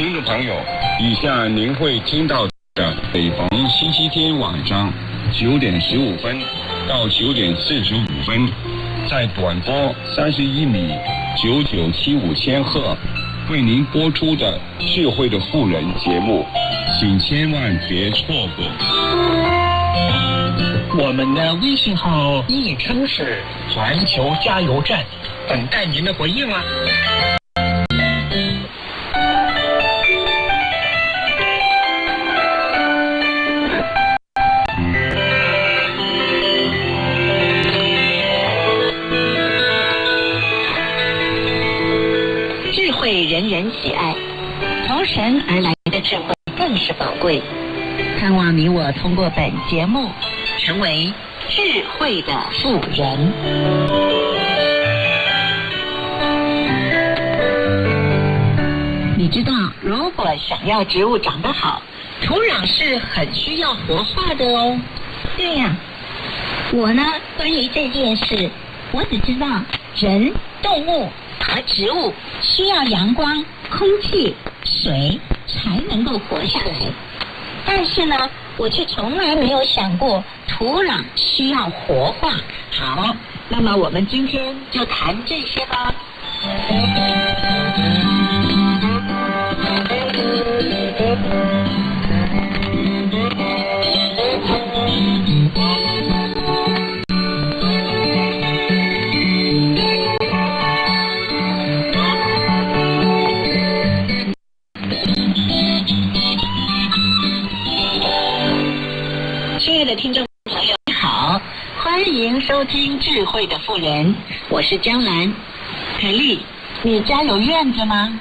听众朋友以下您会听到的，每逢星期天晚上九点十五分到九点四十五分，在短波三十一米九九七五千赫为您播出的《智慧的富人》节目，请千万别错过。我们的微信号昵称是环球加油站，等待您的回应啊！智慧人人喜爱，从神而来的智慧更是宝贵。盼望你我通过本节目，成为智慧的富人。你知道，如果想要植物长得好，土壤是很需要活化的哦。对呀、我呢，关于这件事，我只知道人、动物和植物需要阳光、空气、水才能够活下来。但是呢，我却从来没有想过土壤需要活化。好，那么我们今天就谈这些吧。亲爱的听众朋友，你好，欢迎收听《智慧的富人》，我是江兰。凯丽，你家有院子吗？